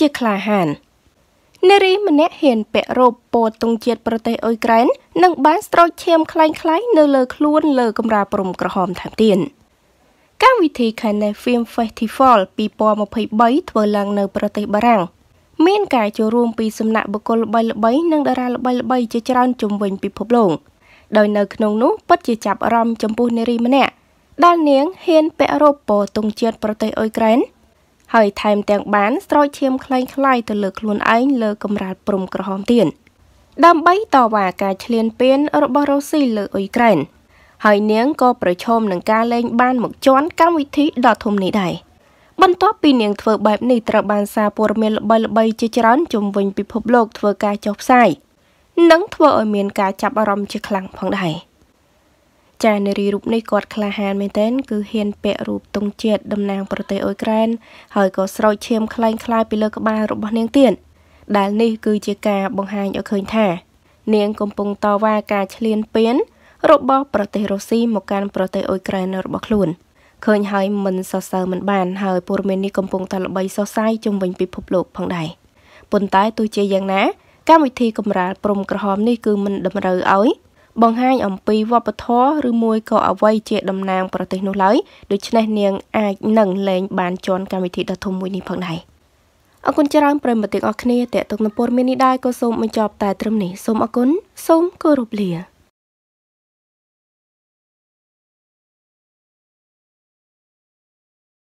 ជាក្លាហាននារីម្នាក់ហ៊ានពាក់រ៉ូបពោទង់ជាតិប្រទេសអ៊ុយក្រែននិងបានស្រោចឈាមคล้ายៗនៅលើខ្លួនលើកម្រាលព្រំក្រហមថែមទៀតកម្មវិធី Cannes Film Festival 2023ធ្វើឡើងនៅប្រទេសបារាំងមានការចូលរួមពីសំណាក់បុគ្គលល្បីៗនិងតារាល្បីៗជាច្រើនជុំវិញពិភពលោកដោយនៅក្នុងនោះពិតជាចាប់អារម្មណ៍ចំពោះនារីម្នាក់ដែលនាងហ៊ានពាក់រ៉ូបពោទង់ជាតិប្រទេសអ៊ុយក្រែន ហើយថែមទាំងបានស្រោចឈាមខ្លែងខ្លាយទៅលើខ្លួនឯងលើកម្រាលព្រំក្រហមទៀតដើម្បីតវ៉ាការឈ្លានពានរបស់រុស្ស៊ីលើអ៊ុយក្រែនហើយនាងក៏ប្រឈមនឹងការលែងបានមកជន់កម្មវិធីដ៏ធំនេះដែរបន្ទាប់ពីនាងធ្វើបែបនេះត្រូវបានសារព័ត៌មានល្បីៗជាច្រើនជំវិញពិភពលោកធ្វើការចុះផ្សាយនិងធ្វើឲ្យមានការចាប់អារម្មណ៍ជាខ្លាំងផងដែរ។ ចានារីរូបនេះគាត់ក្លាហានមែនទែនគឺហ៊ានពាក់រូបទង់ជាតិតំណាងប្រទេសអ៊ុយក្រែនហើយក៏ស្រោចឈាមคล้ายคล้ายពីលើក្បាលរបស់នាងទៀតដែលនេះគឺជាការបង្ហាញឲ្យឃើញថា នាងកំពុងតវ៉ាការឈ្លានពានរបស់ប្រទេសរុស្ស៊ីមកកាន់ប្រទេសអ៊ុយក្រែនរបស់ខ្លួនឃើញហើយមិនសរសើរមិនបានហើយព័ត៌មាននេះកំពុងតែល្បីសរសៃជុំវិញពិភពលោកផងដែរប៉ុន្តែទោះជាយ៉ាងណាកម្មវិធីកម្រាលព្រំក្រហមនេះគឺមិនតម្រូវឲ្យ បង្ហាញអំពីវប្បធម៌ឬមួយក៏អ្វីជាតំណាងប្រទេសនោះឡើយដូច្នេះនាងអាចនឹងលែងបានជន់កម្មវិធីដ៏ធំមួយនេះផងដែរអរគុណច្រើនប្រិយមិត្តទាំងអស់គ្នាតេតតុកនពរមាននេះដែរក៏សូមបញ្ចប់តែត្រឹមនេះសូមអរគុណសូមគោរពលា